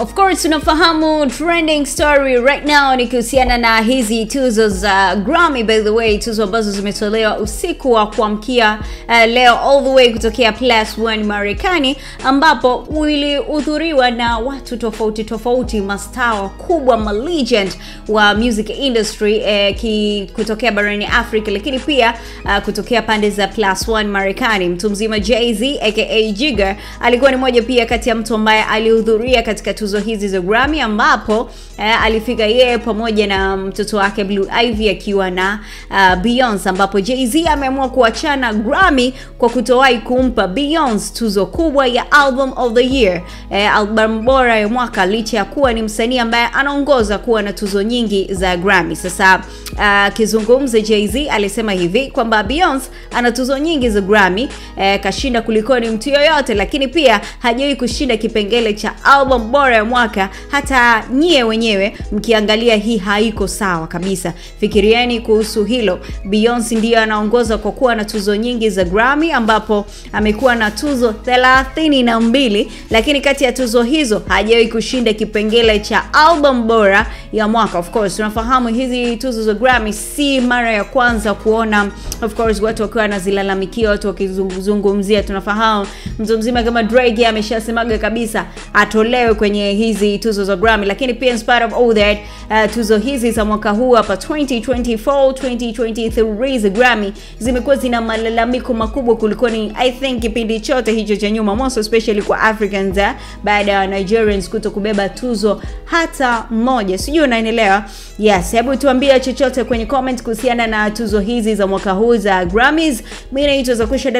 Of course tunafahamu trending story right now ni kuhusiana na hizi tuzo za Grammy by the way, tuzo ambazo zimetolewa usiku wa kuamkia uh, leo all the way kutokea Plus One Marekani, ambapo ulihudhuriwa na watu tofauti tofauti, mastaa wakubwa, ma legend wa music industry eh, ki, kutokea barani Afrika, lakini pia uh, kutokea pande za Plus One Marekani. Mtu mzima Jay-Z aka Jigger alikuwa ni moja pia kati ya mtu ambaye alihudhuria katika tuzo hizi za Grammy ambapo eh, alifika yeye pamoja na mtoto wake Blue Ivy akiwa na uh, Beyonce, ambapo Jay-Z ameamua kuachana Grammy kwa kutowahi kumpa Beyonce tuzo kubwa ya Album of the Year, eh, album bora ya mwaka, licha ya kuwa ni msanii ambaye anaongoza kuwa na tuzo nyingi za Grammy. Sasa akizungumza uh, Jay-Z alisema hivi kwamba Beyonce ana tuzo nyingi za Grammy eh, kashinda kuliko ni mtu yoyote, lakini pia hajawahi kushinda kipengele cha album bora ya mwaka. Hata nyie wenyewe mkiangalia, hii haiko sawa kabisa. Fikirieni kuhusu hilo. Beyonce ndiyo anaongoza kwa kuwa na tuzo nyingi za Grammy, ambapo amekuwa na tuzo thelathini na mbili, lakini kati ya tuzo hizo hajawahi kushinda kipengele cha album bora ya mwaka. Of course tunafahamu hizi tuzo za Grammy si mara ya kwanza kuona of course watu wakiwa wanazilalamikia, watu wakizungumzia. Tunafahamu mtu mzima kama Drake ameshasemaga kabisa atolewe kwenye hizi tuzo za Grammy, lakini pia in spite of all that uh, tuzo hizi za mwaka huu hapa 2024 2023 za Grammy zimekuwa zina malalamiko makubwa kuliko ni I think kipindi chote hicho cha nyuma, most especially kwa Africans uh, baada ya Nigerians kuto kubeba tuzo hata moja. Sijui unaelewa? Yes, hebu tuambie chochote kwenye comment kuhusiana na tuzo hizi za mwaka huu za Grammys. Mimi naitwa Zakusha